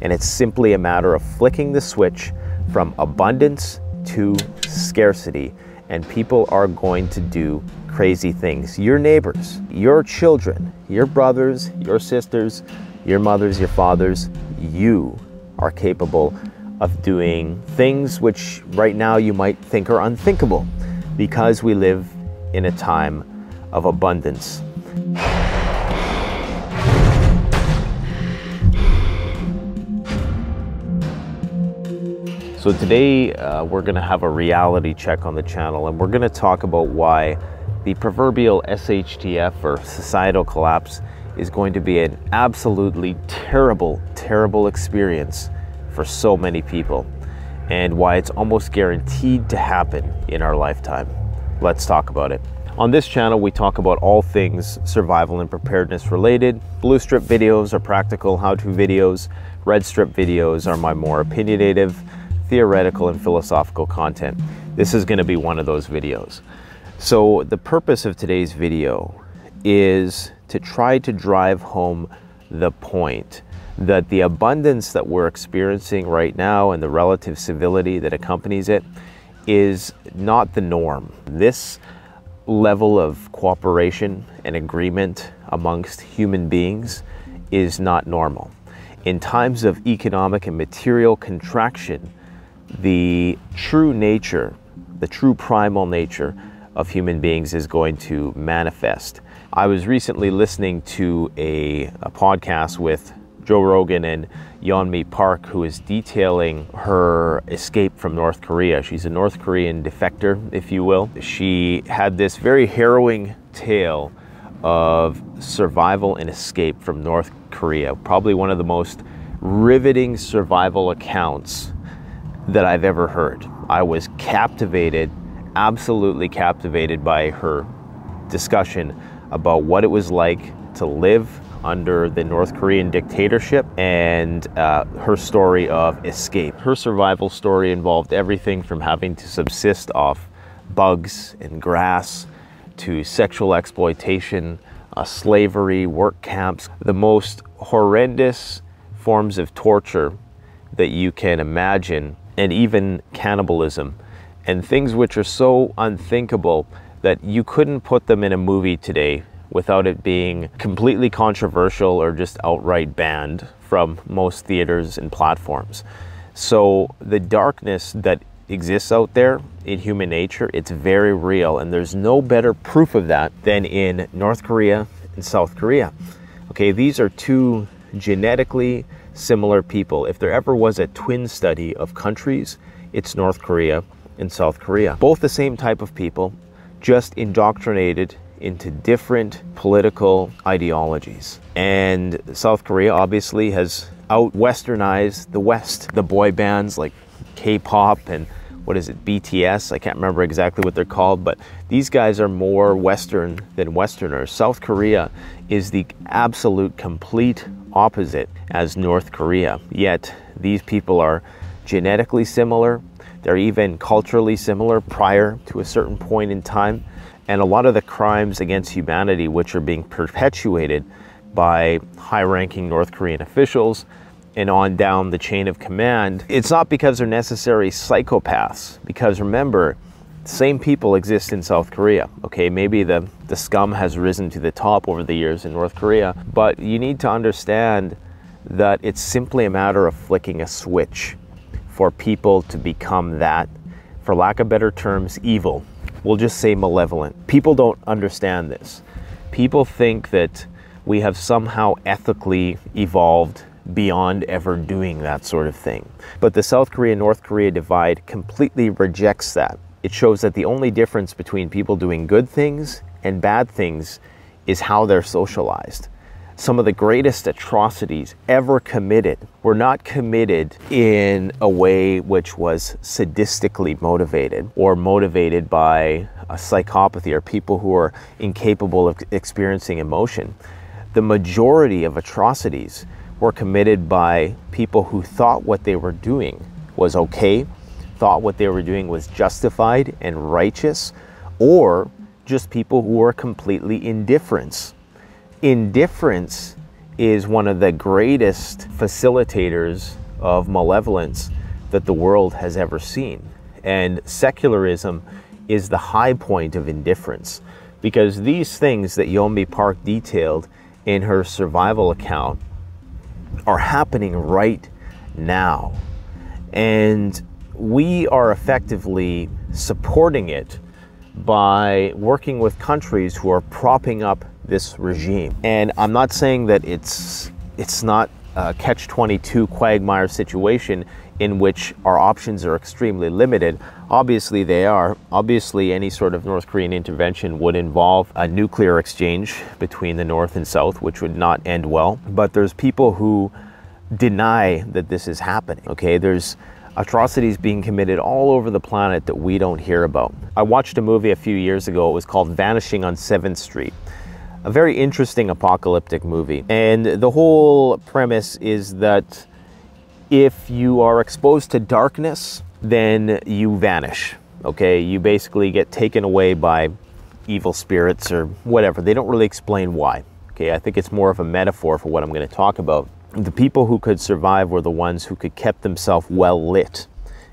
And it's simply a matter of flicking the switch from abundance to scarcity. And people are going to do crazy things. Your neighbors, your children, your brothers, your sisters, your mothers, your fathers, you are capable of doing things which right now you might think are unthinkable because we live in a time of abundance. So today uh, we're going to have a reality check on the channel and we're going to talk about why the proverbial SHTF or societal collapse is going to be an absolutely terrible, terrible experience for so many people and why it's almost guaranteed to happen in our lifetime. Let's talk about it. On this channel, we talk about all things survival and preparedness related. Blue strip videos are practical how-to videos. Red strip videos are my more opinionative, theoretical, and philosophical content. This is gonna be one of those videos. So the purpose of today's video is to try to drive home the point that the abundance that we're experiencing right now and the relative civility that accompanies it is not the norm. This level of cooperation and agreement amongst human beings is not normal. In times of economic and material contraction, the true nature, the true primal nature of human beings is going to manifest. I was recently listening to a, a podcast with Joe Rogan and Yeonmi Park, who is detailing her escape from North Korea. She's a North Korean defector, if you will. She had this very harrowing tale of survival and escape from North Korea. Probably one of the most riveting survival accounts that I've ever heard. I was captivated, absolutely captivated by her discussion about what it was like to live under the North Korean dictatorship and uh, her story of escape. Her survival story involved everything from having to subsist off bugs and grass to sexual exploitation, uh, slavery, work camps, the most horrendous forms of torture that you can imagine, and even cannibalism, and things which are so unthinkable that you couldn't put them in a movie today without it being completely controversial or just outright banned from most theaters and platforms. So the darkness that exists out there in human nature, it's very real and there's no better proof of that than in North Korea and South Korea. Okay, these are two genetically similar people. If there ever was a twin study of countries, it's North Korea and South Korea. Both the same type of people, just indoctrinated into different political ideologies. And South Korea obviously has out westernized the West. The boy bands like K pop and what is it, BTS? I can't remember exactly what they're called, but these guys are more Western than Westerners. South Korea is the absolute complete opposite as North Korea. Yet these people are genetically similar, they're even culturally similar prior to a certain point in time. And a lot of the crimes against humanity, which are being perpetuated by high ranking North Korean officials and on down the chain of command, it's not because they're necessary psychopaths. Because remember, same people exist in South Korea. Okay, maybe the, the scum has risen to the top over the years in North Korea, but you need to understand that it's simply a matter of flicking a switch for people to become that, for lack of better terms, evil we'll just say malevolent. People don't understand this. People think that we have somehow ethically evolved beyond ever doing that sort of thing. But the South Korea North Korea divide completely rejects that. It shows that the only difference between people doing good things and bad things is how they're socialized some of the greatest atrocities ever committed were not committed in a way which was sadistically motivated or motivated by a psychopathy or people who are incapable of experiencing emotion. The majority of atrocities were committed by people who thought what they were doing was okay, thought what they were doing was justified and righteous, or just people who were completely indifferent indifference is one of the greatest facilitators of malevolence that the world has ever seen. And secularism is the high point of indifference because these things that Yeonmi Park detailed in her survival account are happening right now. And we are effectively supporting it by working with countries who are propping up this regime. And I'm not saying that it's it's not a catch-22 quagmire situation in which our options are extremely limited. Obviously, they are. Obviously, any sort of North Korean intervention would involve a nuclear exchange between the North and South, which would not end well. But there's people who deny that this is happening. Okay, there's atrocities being committed all over the planet that we don't hear about. I watched a movie a few years ago. It was called Vanishing on 7th Street. A very interesting apocalyptic movie. And the whole premise is that if you are exposed to darkness, then you vanish. Okay, you basically get taken away by evil spirits or whatever. They don't really explain why. Okay, I think it's more of a metaphor for what I'm going to talk about the people who could survive were the ones who could keep themselves well lit.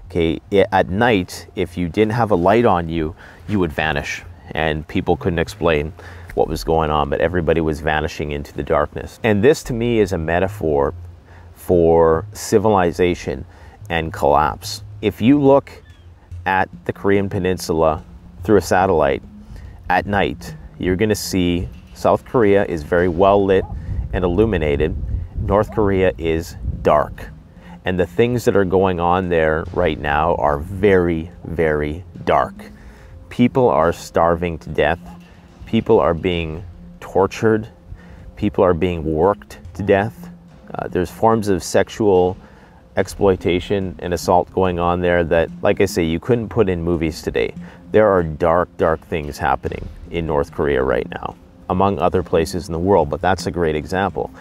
Okay, at night, if you didn't have a light on you, you would vanish, and people couldn't explain what was going on, but everybody was vanishing into the darkness. And this to me is a metaphor for civilization and collapse. If you look at the Korean Peninsula through a satellite at night, you're going to see South Korea is very well lit and illuminated North Korea is dark. And the things that are going on there right now are very, very dark. People are starving to death. People are being tortured. People are being worked to death. Uh, there's forms of sexual exploitation and assault going on there that, like I say, you couldn't put in movies today. There are dark, dark things happening in North Korea right now, among other places in the world, but that's a great example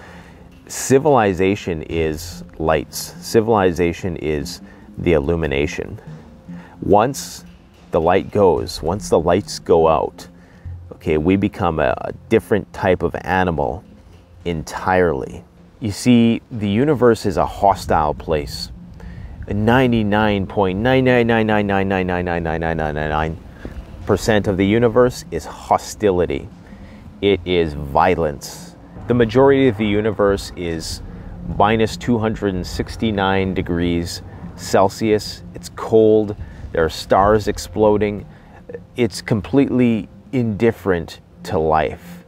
civilization is lights. Civilization is the illumination. Once the light goes, once the lights go out, okay, we become a, a different type of animal entirely. You see, the universe is a hostile place. 99.999999999% of the universe is hostility. It is violence the majority of the universe is minus 269 degrees Celsius. It's cold. There are stars exploding. It's completely indifferent to life.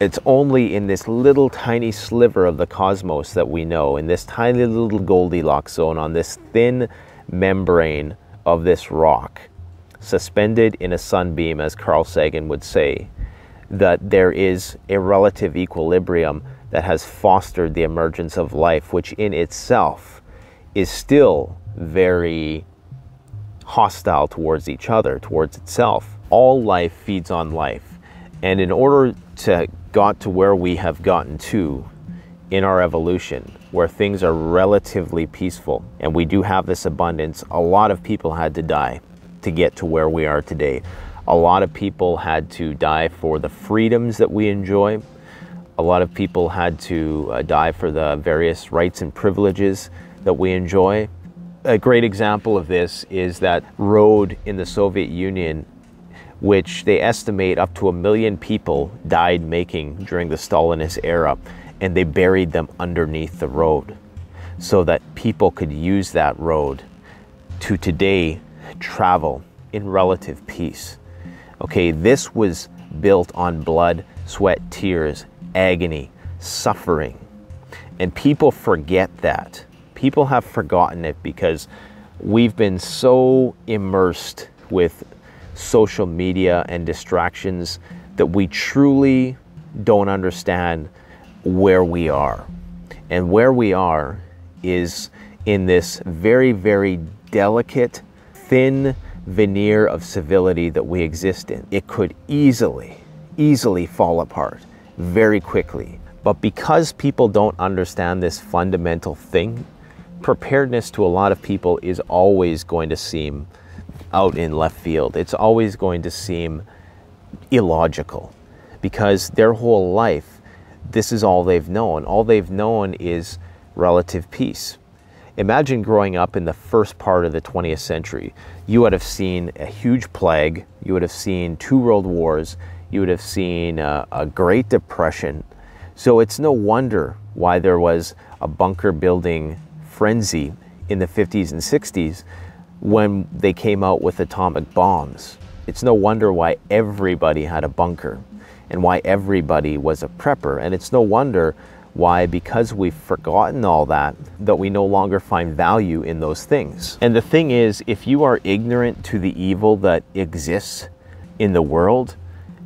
It's only in this little tiny sliver of the cosmos that we know, in this tiny little Goldilocks zone, on this thin membrane of this rock, suspended in a sunbeam, as Carl Sagan would say, that there is a relative equilibrium that has fostered the emergence of life, which in itself is still very hostile towards each other, towards itself. All life feeds on life. And in order to got to where we have gotten to in our evolution, where things are relatively peaceful and we do have this abundance, a lot of people had to die to get to where we are today. A lot of people had to die for the freedoms that we enjoy. A lot of people had to uh, die for the various rights and privileges that we enjoy. A great example of this is that road in the Soviet Union, which they estimate up to a million people died making during the Stalinist era, and they buried them underneath the road so that people could use that road to today travel in relative peace. Okay, this was built on blood, sweat, tears, agony, suffering. And people forget that. People have forgotten it because we've been so immersed with social media and distractions that we truly don't understand where we are. And where we are is in this very, very delicate, thin veneer of civility that we exist in. It could easily, easily fall apart very quickly. But because people don't understand this fundamental thing, preparedness to a lot of people is always going to seem out in left field. It's always going to seem illogical because their whole life this is all they've known. All they've known is relative peace. Imagine growing up in the first part of the 20th century. You would have seen a huge plague, you would have seen two world wars, you would have seen a, a Great Depression. So it's no wonder why there was a bunker building frenzy in the 50s and 60s when they came out with atomic bombs. It's no wonder why everybody had a bunker and why everybody was a prepper. And it's no wonder why, because we've forgotten all that, that we no longer find value in those things. And the thing is, if you are ignorant to the evil that exists in the world,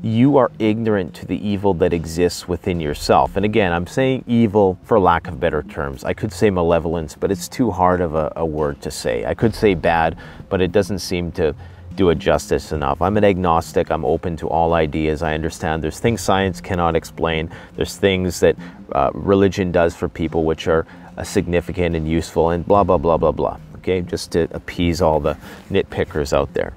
you are ignorant to the evil that exists within yourself. And again, I'm saying evil for lack of better terms. I could say malevolence, but it's too hard of a, a word to say. I could say bad, but it doesn't seem to do it justice enough. I'm an agnostic. I'm open to all ideas. I understand there's things science cannot explain. There's things that uh, religion does for people which are uh, significant and useful and blah, blah, blah, blah, blah. Okay, just to appease all the nitpickers out there.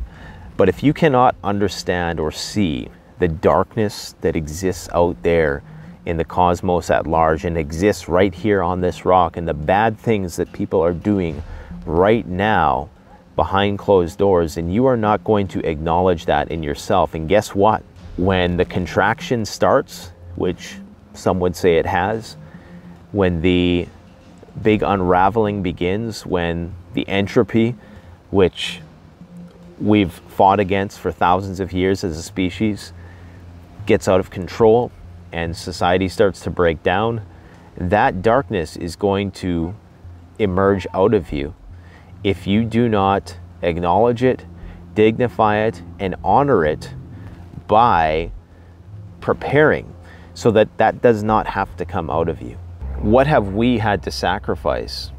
But if you cannot understand or see the darkness that exists out there in the cosmos at large and exists right here on this rock and the bad things that people are doing right now behind closed doors, and you are not going to acknowledge that in yourself. And guess what? When the contraction starts, which some would say it has, when the big unraveling begins, when the entropy, which we've fought against for thousands of years as a species, gets out of control and society starts to break down, that darkness is going to emerge out of you if you do not acknowledge it, dignify it, and honor it by preparing so that that does not have to come out of you. What have we had to sacrifice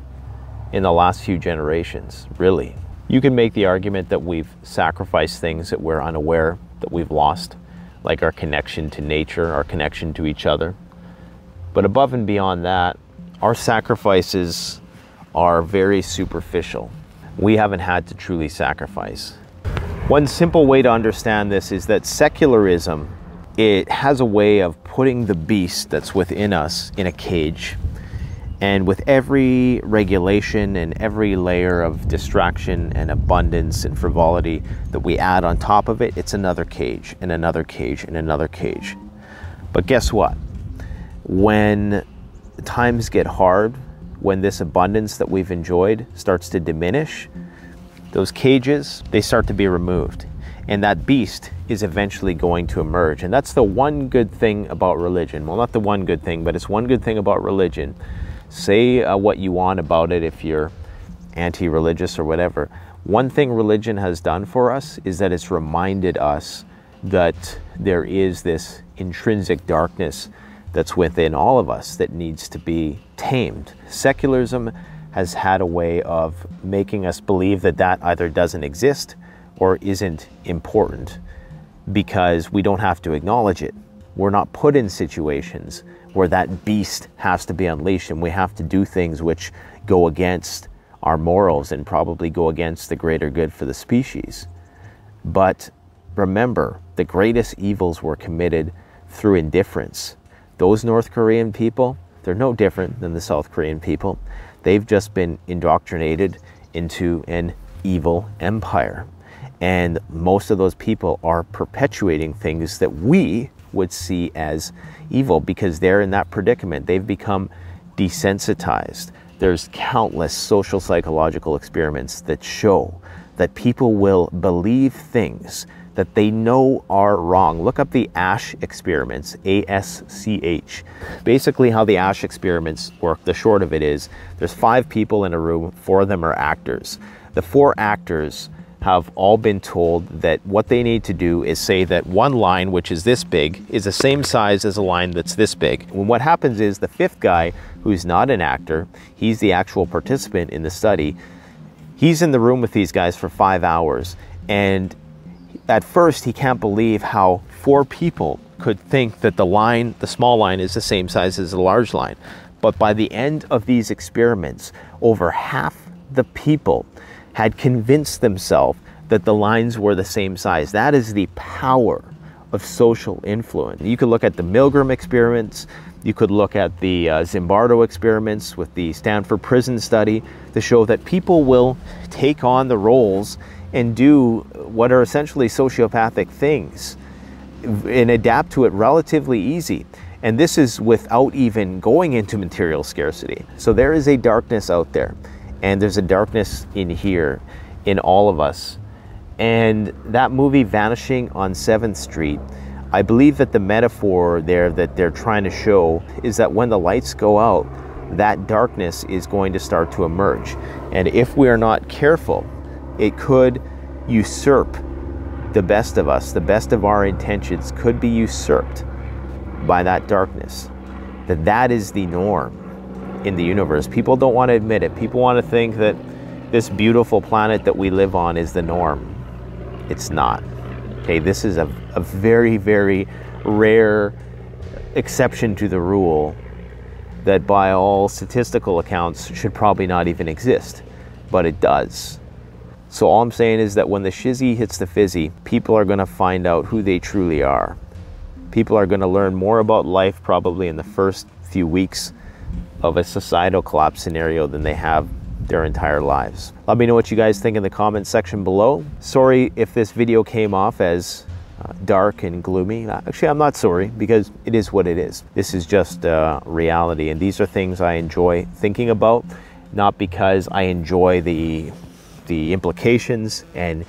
in the last few generations, really? You can make the argument that we've sacrificed things that we're unaware that we've lost like our connection to nature, our connection to each other. But above and beyond that, our sacrifices are very superficial. We haven't had to truly sacrifice. One simple way to understand this is that secularism it has a way of putting the beast that's within us in a cage and with every regulation and every layer of distraction and abundance and frivolity that we add on top of it, it's another cage and another cage and another cage. But guess what? When times get hard, when this abundance that we've enjoyed starts to diminish, those cages, they start to be removed. And that beast is eventually going to emerge. And that's the one good thing about religion. Well, not the one good thing, but it's one good thing about religion Say uh, what you want about it if you're anti religious or whatever. One thing religion has done for us is that it's reminded us that there is this intrinsic darkness that's within all of us that needs to be tamed. Secularism has had a way of making us believe that that either doesn't exist or isn't important because we don't have to acknowledge it. We're not put in situations where that beast has to be unleashed and we have to do things which go against our morals and probably go against the greater good for the species. But remember, the greatest evils were committed through indifference. Those North Korean people, they're no different than the South Korean people. They've just been indoctrinated into an evil empire. And most of those people are perpetuating things that we would see as evil because they're in that predicament. They've become desensitized. There's countless social psychological experiments that show that people will believe things that they know are wrong. Look up the Asch experiments, A S C H. Basically, how the Asch experiments work, the short of it is there's five people in a room, four of them are actors. The four actors have all been told that what they need to do is say that one line, which is this big, is the same size as a line that's this big. And what happens is the fifth guy, who's not an actor, he's the actual participant in the study, he's in the room with these guys for five hours. And at first, he can't believe how four people could think that the line, the small line, is the same size as the large line. But by the end of these experiments, over half the people had convinced themselves that the lines were the same size. That is the power of social influence. You can look at the Milgram experiments, You could look at the uh, Zimbardo experiments with the Stanford prison study to show that people will take on the roles and do what are essentially sociopathic things and adapt to it relatively easy. And this is without even going into material scarcity. So there is a darkness out there, and there's a darkness in here, in all of us. And that movie, Vanishing on 7th Street, I believe that the metaphor there that they're trying to show is that when the lights go out, that darkness is going to start to emerge. And if we are not careful, it could usurp the best of us, the best of our intentions could be usurped by that darkness. That that is the norm in the universe. People don't want to admit it. People want to think that this beautiful planet that we live on is the norm. It's not. Okay, this is a, a very, very rare exception to the rule that by all statistical accounts should probably not even exist, but it does. So all I'm saying is that when the shizzy hits the fizzy, people are going to find out who they truly are. People are going to learn more about life probably in the first few weeks of a societal collapse scenario than they have their entire lives. Let me know what you guys think in the comment section below. Sorry if this video came off as uh, dark and gloomy. Uh, actually, I'm not sorry because it is what it is. This is just uh, reality, and these are things I enjoy thinking about, not because I enjoy the the implications and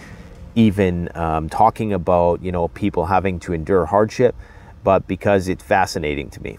even um, talking about you know people having to endure hardship, but because it's fascinating to me.